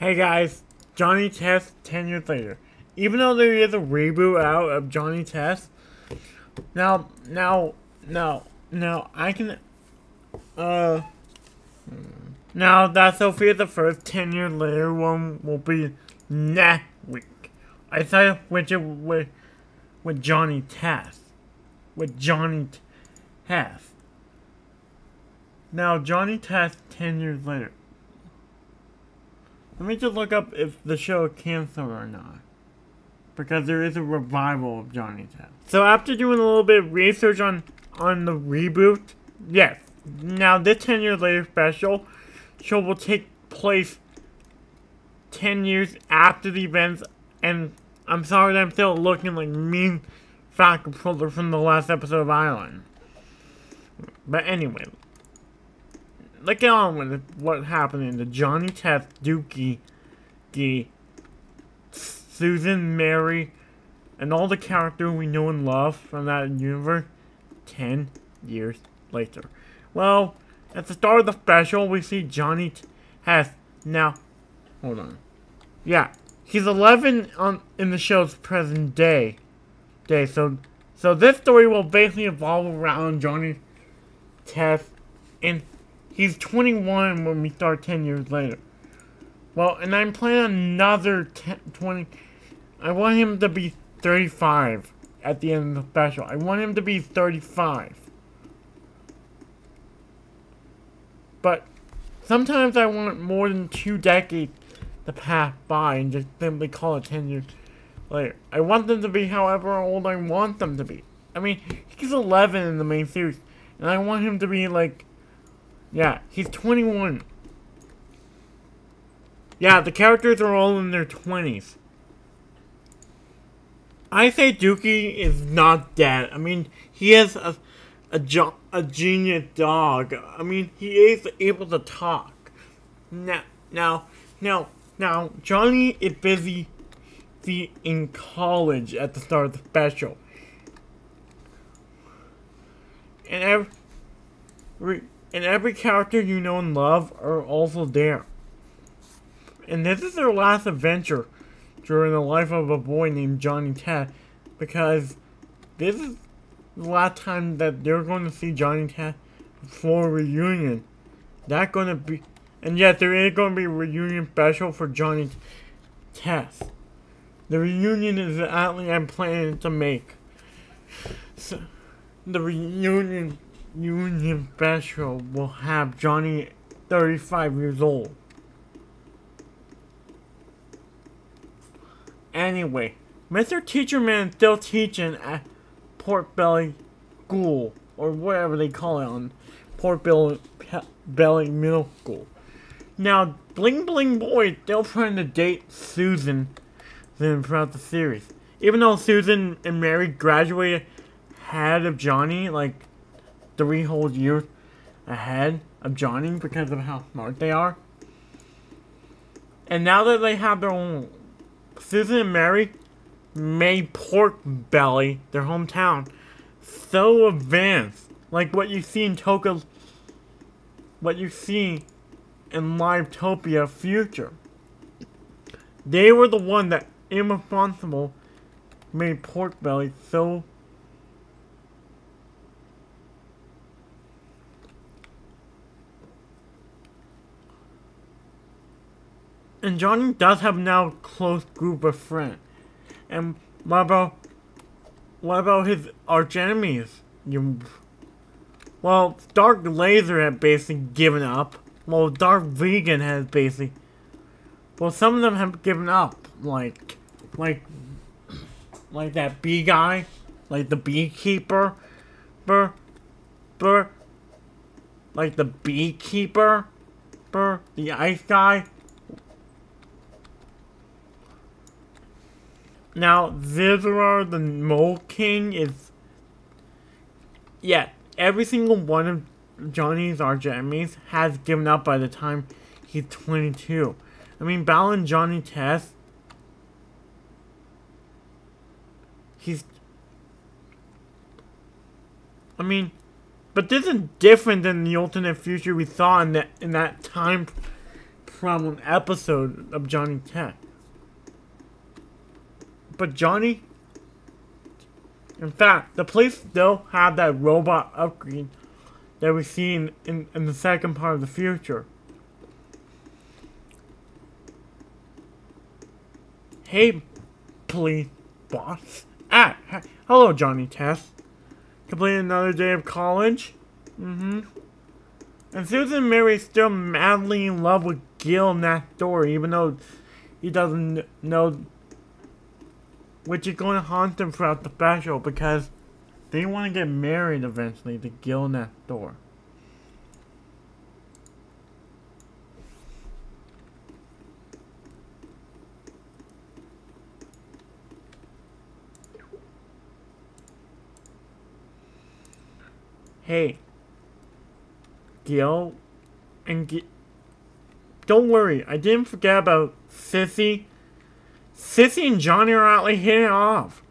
Hey guys, Johnny Test 10 years later. Even though there is a reboot out of Johnny Test, now, now, now, now, I can, uh, now that Sofia the First 10 years later one will be next week. I which it with, with Johnny Test. With Johnny Test. Now, Johnny Test 10 years later. Let me just look up if the show canceled or not. Because there is a revival of Johnny Test. So after doing a little bit of research on, on the reboot, yes. Now this 10 years later special show will take place 10 years after the events and I'm sorry that I'm still looking like mean controller from the last episode of Island. But anyway, let's get on with what happened in the Johnny Test, Dukey, the Susan, Mary, and all the characters we know and love from that universe 10 years later. Well, at the start of the special, we see Johnny has now. Hold on. Yeah, he's 11 on in the show's present day. Day. So, so this story will basically evolve around Johnny Test and He's 21 when we start 10 years later. Well, and I'm planning another 10, 20... I want him to be 35 at the end of the special. I want him to be 35. But sometimes I want more than two decades to pass by and just simply call it 10 years later. I want them to be however old I want them to be. I mean, he's 11 in the main series, and I want him to be like yeah, he's 21. Yeah, the characters are all in their 20s. I say Dukey is not dead. I mean, he is a, a, a genius dog. I mean, he is able to talk. Now, now, now, now, Johnny is busy in college at the start of the special. And every, and every character you know and love are also there. And this is their last adventure during the life of a boy named Johnny Test because this is the last time that they're going to see Johnny Test for reunion. That's going to be, and yet there is going to be a reunion special for Johnny Test. The reunion is the only I'm planning to make. So, the reunion Union Special will have Johnny 35 years old. Anyway, Mr. Teacher Man is still teaching at Pork Belly School, or whatever they call it on Pork Belly, Belly Middle School. Now, Bling Bling Boy is still trying to date Susan then throughout the series. Even though Susan and Mary graduated ahead of Johnny, like three whole years ahead of Johnny because of how smart they are. And now that they have their own, Susan and Mary made Pork Belly their hometown so advanced, like what you see in Toca, what you see in Livetopia Future. They were the one that irresponsible made Pork Belly so And Johnny does have now a close group of friends. And what about what about his arch enemies? You well, Dark Laser had basically given up. Well, Dark Vegan has basically well some of them have given up. Like like like that bee guy. Like the beekeeper. Burr burr like the beekeeper. Burr the ice guy. Now, Zizra the Mole King is... Yeah, every single one of Johnny's arch enemies has given up by the time he's 22. I mean, Balin Johnny Test... He's... I mean, but this is different than the alternate future we saw in that in that time an episode of Johnny Test. But Johnny, in fact, the police still have that robot upgrade that we see in, in, in the second part of the future. Hey, police boss. Ah, hello, Johnny Test. Completing another day of college? Mm-hmm. And Susan Mary's still madly in love with Gil Nexdoor, even though he doesn't know which is going to haunt them throughout the special because they want to get married eventually to Gil next door. Hey, Gil and Gil. Don't worry, I didn't forget about Sissy. Sissy and Johnny are actually hitting off.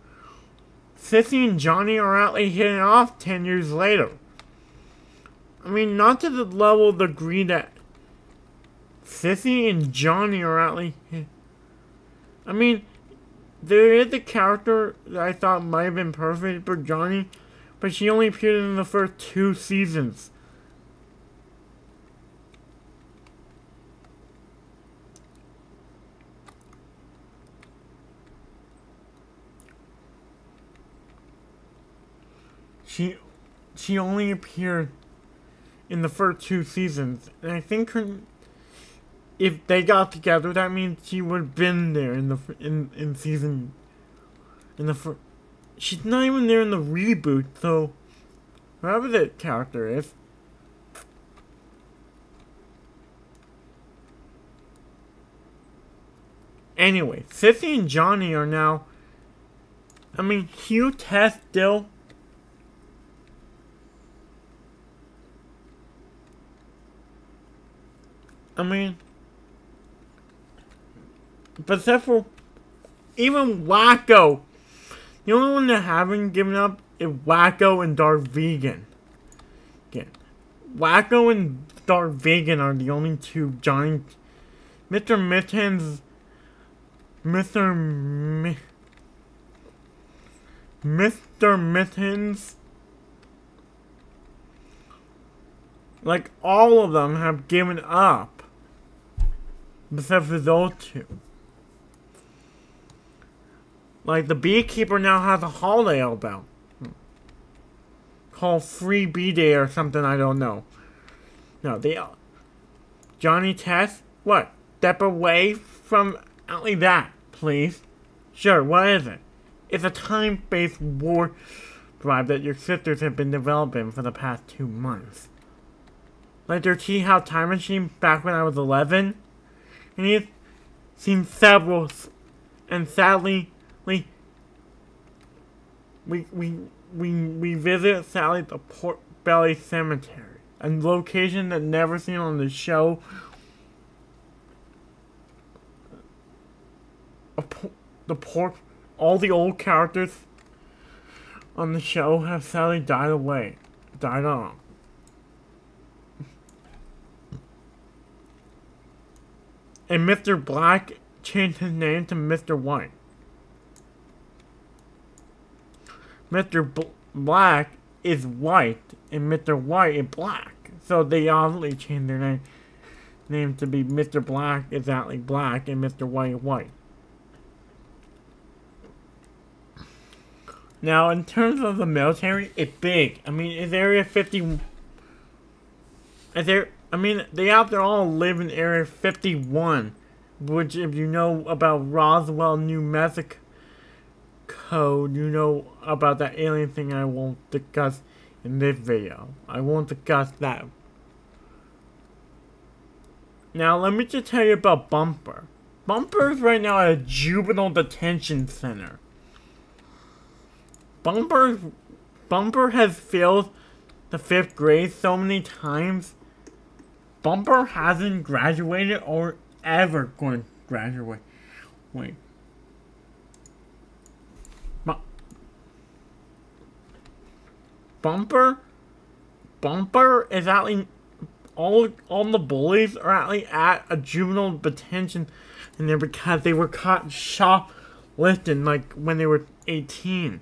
Sissy and Johnny are actually hitting off 10 years later. I mean, not to the level of the degree that Sissy and Johnny are actually. I mean, there is a character that I thought might have been perfect for Johnny, but she only appeared in the first two seasons. She she only appeared in the first two seasons, and I think her if they got together, that means she would have been there in the in in season in the first. She's not even there in the reboot, so whoever that character is. Anyway, Sissy and Johnny are now. I mean, Hugh Test still I mean, but except for even Wacko, the only one that haven't given up is Wacko and Darth Vegan. Again, Wakko and Darth Vegan are the only two giant. Mr. Mittens, Mr. Mi Mr. Mittens like all of them have given up Except for those two. Like, the beekeeper now has a holiday album. Called Free Bee Day or something, I don't know. No, they... Uh, Johnny Test? What? Step away from only that, please. Sure, what is it? It's a time-based war drive that your sisters have been developing for the past two months. Like their Tea House Time Machine back when I was 11? And he's seen several, and sadly, we we we we, visit sadly the Pork Belly Cemetery, a location that never seen on the show. The pork, all the old characters on the show have sadly died away, died off. And Mr. Black changed his name to Mr. White. Mr. B Black is white, and Mr. White is black. So they obviously changed their name, name to be Mr. Black is actually black, and Mr. White white. Now, in terms of the military, it's big. I mean, is Area 50... Is there I mean, they to all live in Area 51, which if you know about Roswell, New Mexico, you know about that alien thing I won't discuss in this video. I won't discuss that. Now, let me just tell you about Bumper. Bumper is right now at a juvenile detention center. Bumper, Bumper has failed the fifth grade so many times Bumper hasn't graduated or ever going to graduate. Wait. Bumper? Bumper is actually all all the bullies are actually at a juvenile detention and there because they were caught shoplifting like when they were 18.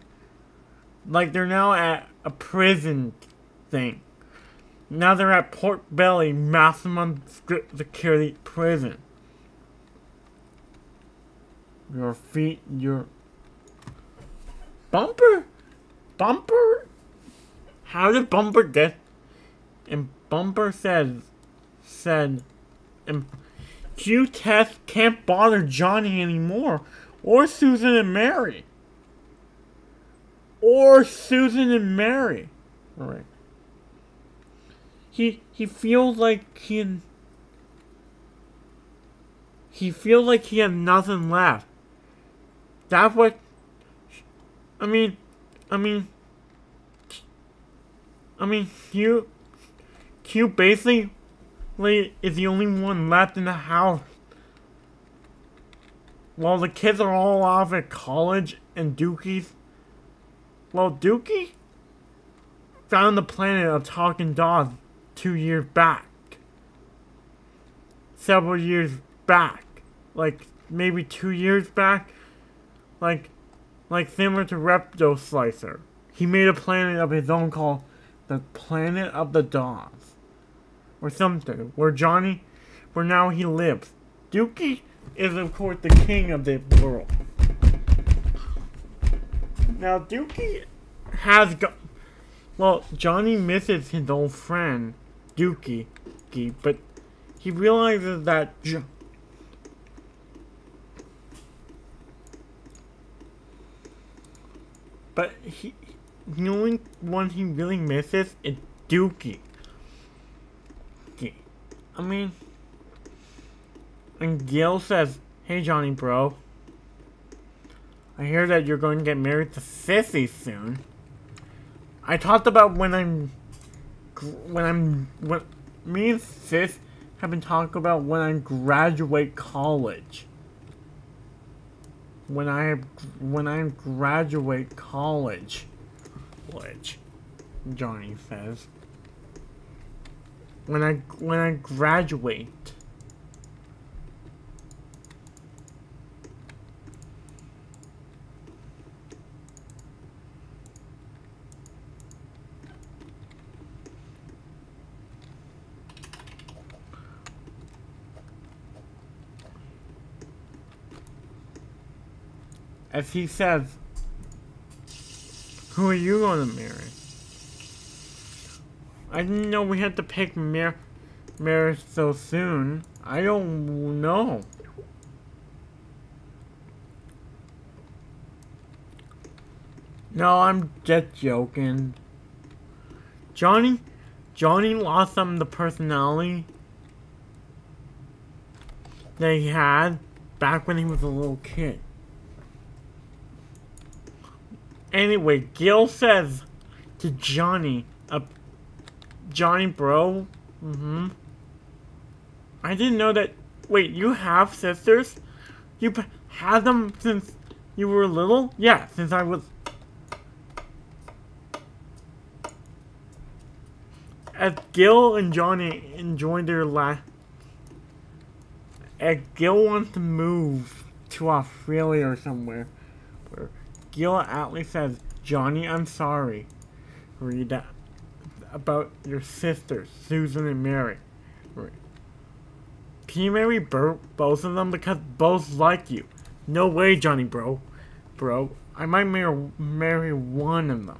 Like they're now at a prison thing. Now they're at Pork Belly maximum security prison. Your feet, your bumper, bumper. How did bumper get? And bumper said, said, and Q test can't bother Johnny anymore, or Susan and Mary, or Susan and Mary. All right. He he feels like he he feels like he has nothing left. That's what. I mean, I mean, I mean, Q, Q basically is the only one left in the house. While the kids are all off at college and Dukey's, well, Dukey found the planet of talking dogs two years back. Several years back. Like, maybe two years back. Like, like similar to Repto Slicer. He made a planet of his own called the Planet of the Dogs. Or something. Where Johnny, where now he lives. Dukey is of course the king of the world. Now Dukey has got well, Johnny misses his old friend, Dukey, but he realizes that jo But he, the only one he really misses is Dukey. I mean, and Gil says, Hey Johnny bro, I hear that you're going to get married to Sissy soon. I talked about when I'm, when I'm, when me and Sis have been talking about when I graduate college when I when I graduate college. Which Johnny says. When I when I graduate. As he says, who are you going to marry? I didn't know we had to pick mar so soon. I don't know. No, I'm just joking. Johnny, Johnny lost some of the personality that he had back when he was a little kid. Anyway, Gil says to Johnny, uh, Johnny bro, mm-hmm. I didn't know that, wait, you have sisters? You've had them since you were little? Yeah, since I was... As Gil and Johnny enjoy their life, as Gil wants to move to Australia or somewhere, where Gil Atlee says, Johnny, I'm sorry. Read that about your sisters, Susan and Mary. Can you marry both of them? Because both like you. No way, Johnny, bro. Bro, I might marry, marry one of them.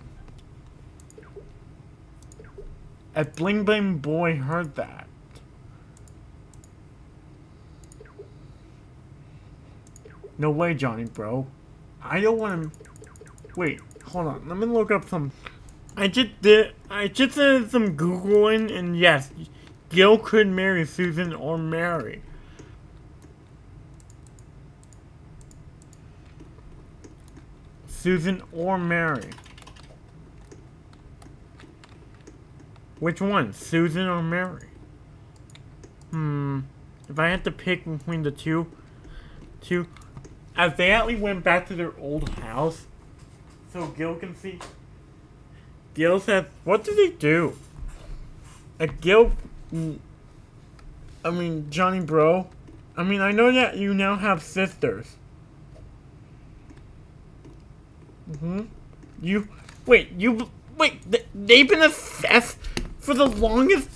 A Bling Bling Boy heard that. No way, Johnny, bro. I don't want to... Wait, hold on. Let me look up some... I just did... I just did some Googling, and yes, Gil could marry Susan or Mary. Susan or Mary. Which one? Susan or Mary? Hmm. If I had to pick between the two, two, as they actually went back to their old house, so Gil can see. Gil said, "What did he do?" And Gil I mean, Johnny Bro. I mean, I know that you now have sisters. Mm-hmm. You, wait, you, wait, th they've been obsessed for the longest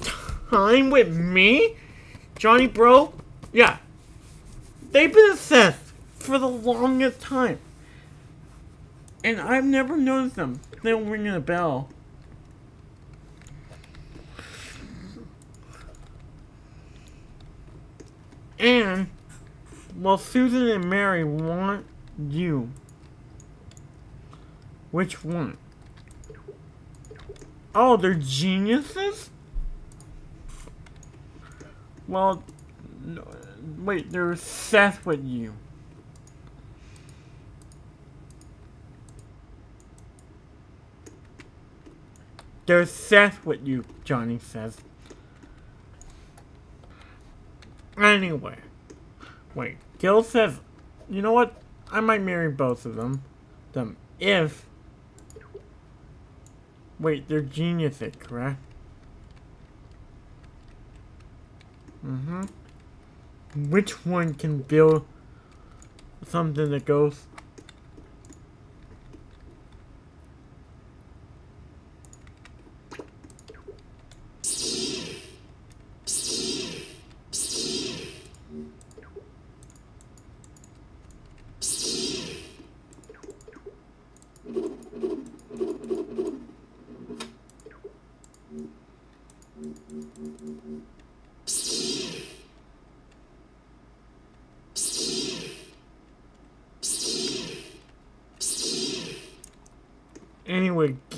time with me? Johnny Bro? Yeah. They've been obsessed for the longest time. And I've never noticed them. They don't ring a bell. And, well, Susan and Mary want you. Which one? Oh, they're geniuses? Well, no, wait, they're Seth with you. They're Seth with you, Johnny says. Anyway. Wait, Gil says, you know what? I might marry both of them. Them if Wait, they're geniuses, correct? Mm-hmm. Which one can build something that goes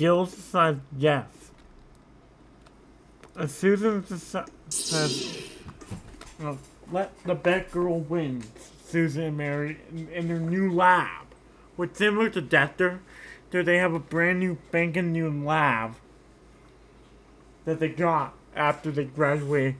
Gil says yes. Susan says, well, let the Batgirl win, Susan and Mary, in, in their new lab. Which similar to Dexter, there they have a brand new, banking new lab that they got after they graduate.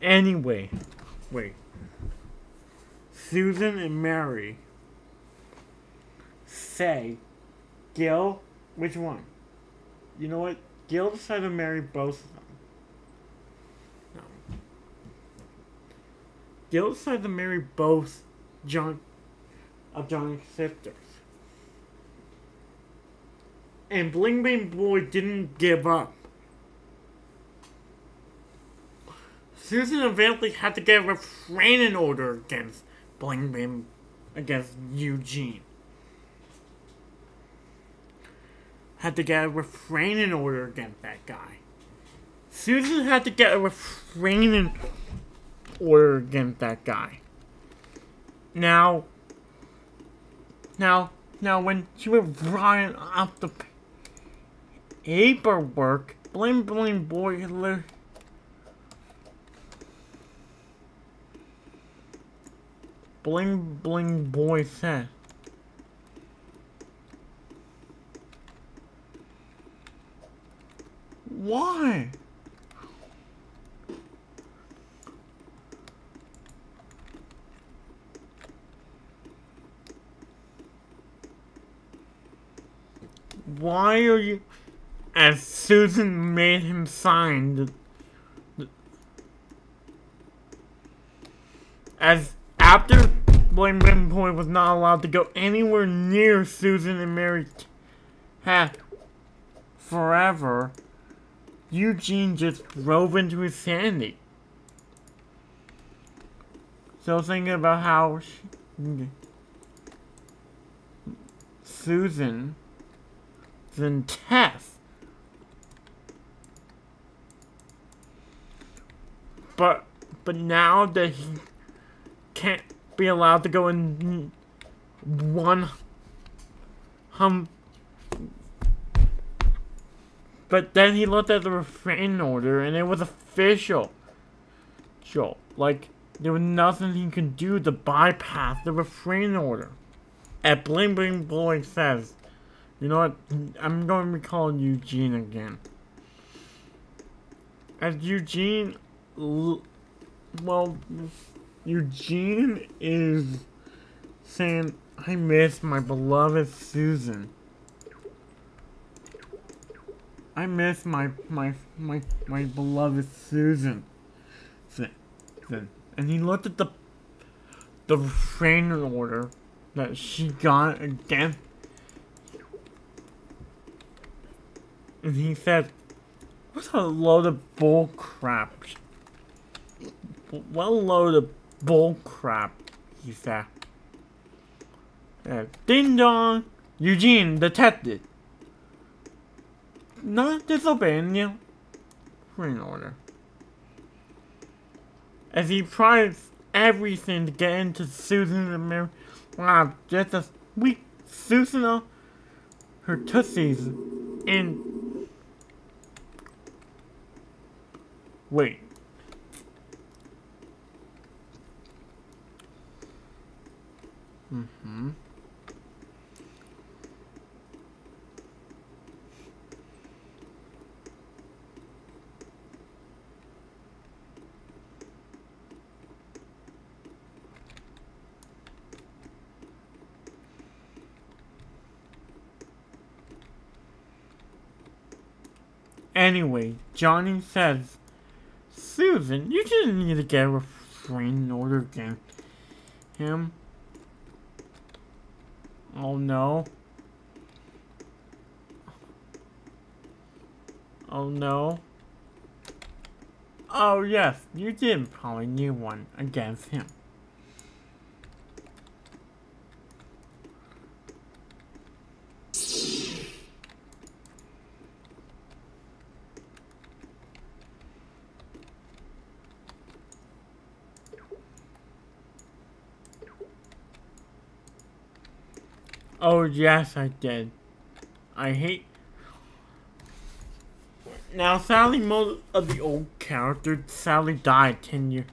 Anyway, wait. Susan and Mary say, Gil, which one? You know what? Gil decided to marry both of them. No. Gil decided to marry both John of Johnny's sisters. And Bling Bling Boy didn't give up. Susan eventually had to get a restraining order against Bling Bling, against Eugene. Had to get a restraining order against that guy. Susan had to get a restraining order against that guy. Now, now, now when she was drawing up the paperwork, Bling Bling boiler. Bling Bling Boy said. Why? Why are you... As Susan made him sign the... the as after Bling Bling was not allowed to go anywhere near Susan and Mary Cat forever, Eugene just drove into sandy. So thinking about how she, Susan then Tess. But but now that he can't be allowed to go in one hum but then he looked at the refrain order and it was official. Joe, like there was nothing he could do to bypass the refrain order. At Bling Bling Boy says, you know what, I'm going to be calling Eugene again. as Eugene, well, Eugene is saying, I miss my beloved Susan. I miss my, my, my, my beloved Susan. And he looked at the, the restraining order that she got again. and he said, what a load of bull crap. A load of bull crap, he said. Uh, ding dong! Eugene detected. Not disobeying you. in order. As he tries everything to get into Susan and Mary. Wow, just a weak Susan, her tootsies, and Wait. Mm-hmm. Anyway, Johnny says Susan, you didn't need to get a restraining order against him. Oh no. Oh no. Oh yes, you did probably need one against him. Oh, yes, I did. I hate... Now, sadly, most of uh, the old characters sadly died 10 years...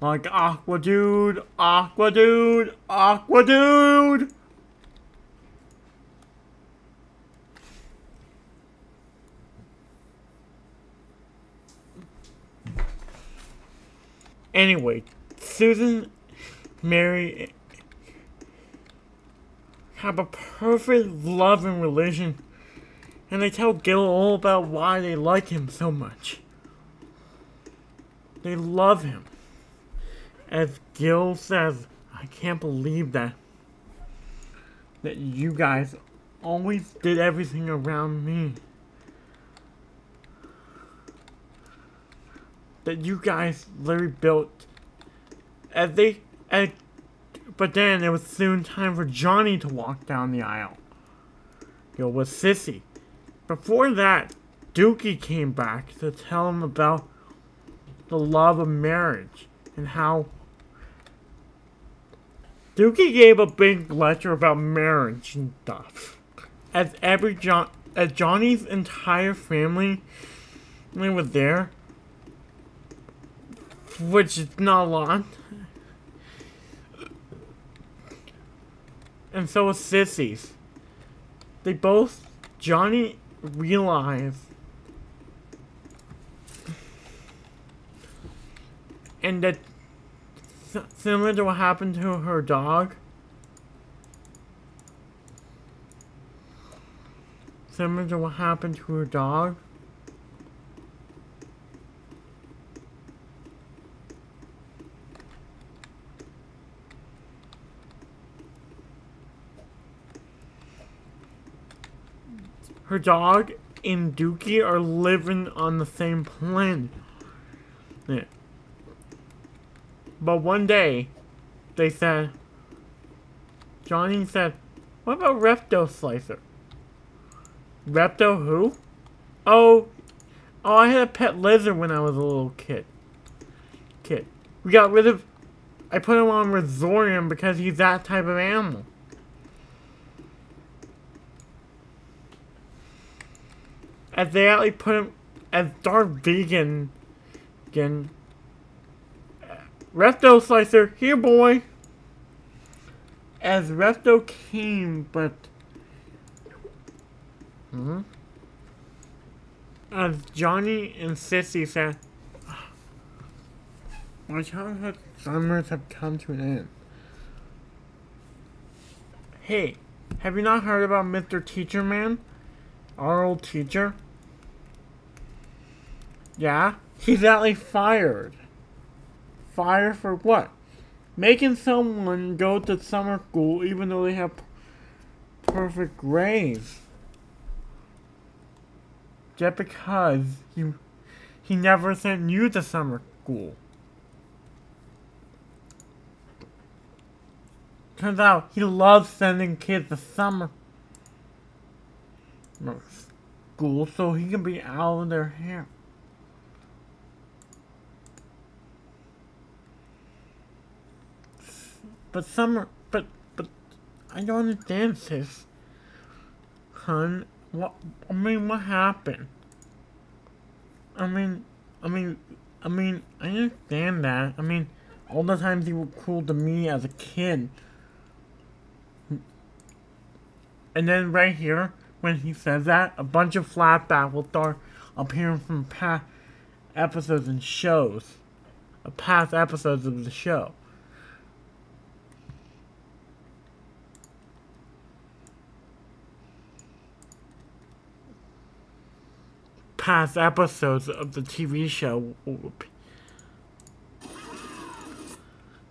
Like Aqua Dude, Aqua Dude, Aqua Dude! Anyway, Susan, Mary have a perfect love and religion, and they tell Gil all about why they like him so much. They love him. As Gil says, I can't believe that. That you guys always did everything around me. That you guys literally built. As they, as, but then it was soon time for Johnny to walk down the aisle. It was Sissy. Before that, Dukey came back to tell him about the love of marriage and how Dukey gave a big lecture about marriage and stuff. As every John, as Johnny's entire family was there, which is not a lot. And so is Sissy's. They both, Johnny realized and that similar to what happened to her dog similar to what happened to her dog her dog and Dukey are living on the same planet. Yeah. But one day, they said, Johnny said, what about Repto Slicer? Repto who? Oh, oh, I had a pet lizard when I was a little kid. Kid. We got rid of, I put him on Resorium because he's that type of animal. As they actually put him as Darth Vegan again Resto Slicer, here boy! As Resto came, but... Hmm? As Johnny and Sissy said, My childhood summers have come to an end. Hey, have you not heard about Mr. Teacher Man? Our old teacher? Yeah? He's actually fired. Fired for what? Making someone go to summer school even though they have perfect grades. Just because you, he never sent you to summer school. Turns out he loves sending kids to summer school so he can be out of their hair. But summer, but, but, I don't understand this. Hun, what, I mean, what happened? I mean, I mean, I mean, I understand that. I mean, all the times you were cruel to me as a kid. And then right here, when he says that, a bunch of flashbacks will start appearing from past episodes and shows. Past episodes of the show. Past episodes of the TV show will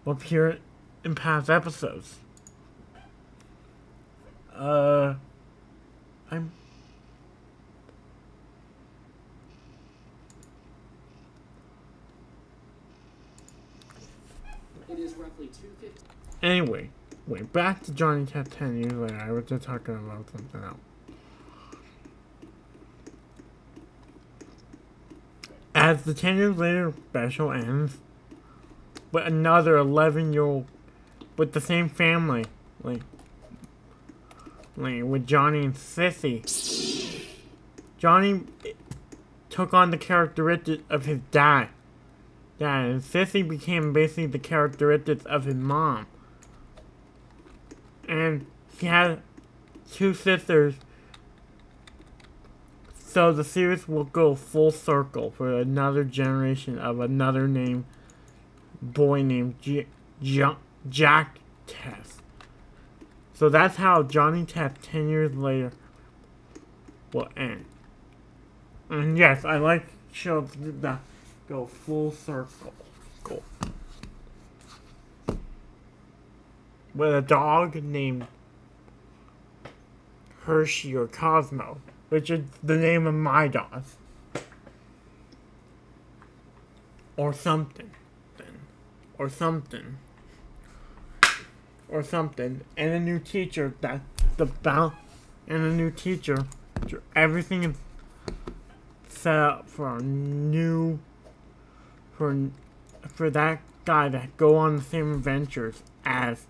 appear in past episodes. Uh, I'm. It is roughly 250. Anyway, wait, back to Johnny Test 10 years later. I was just talking about something else. As the 10 years later special ends, with another 11 year old, with the same family, like, like with Johnny and Sissy. Johnny took on the characteristics of his dad. Dad, and Sissy became basically the characteristics of his mom. And he had two sisters so the series will go full circle for another generation of another name boy named G G Jack Test. So that's how Johnny Test 10 years later will end. And yes, I like shows that go full circle. Cool. With a dog named Hershey or Cosmo which is the name of my dog. Or something. Or something. Or something. And a new teacher that the bound and a new teacher. Everything is set up for a new for for that guy to go on the same adventures as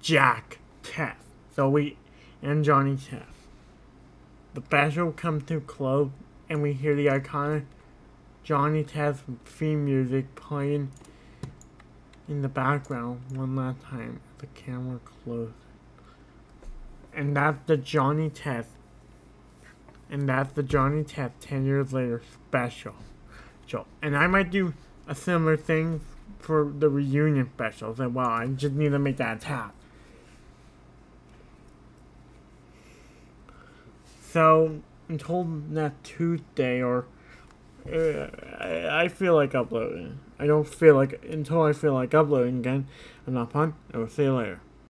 Jack Test. So we and Johnny Test. The battle comes to a close, and we hear the iconic Johnny Test theme music playing in the background one last time as the camera closes. And that's the Johnny Test. And that's the Johnny Test 10 years later special. So, And I might do a similar thing for the reunion specials as well. I just need to make that tap. So, until next Tuesday, or uh, I, I feel like uploading. I don't feel like until I feel like uploading again. I'm not fun. I will see you later.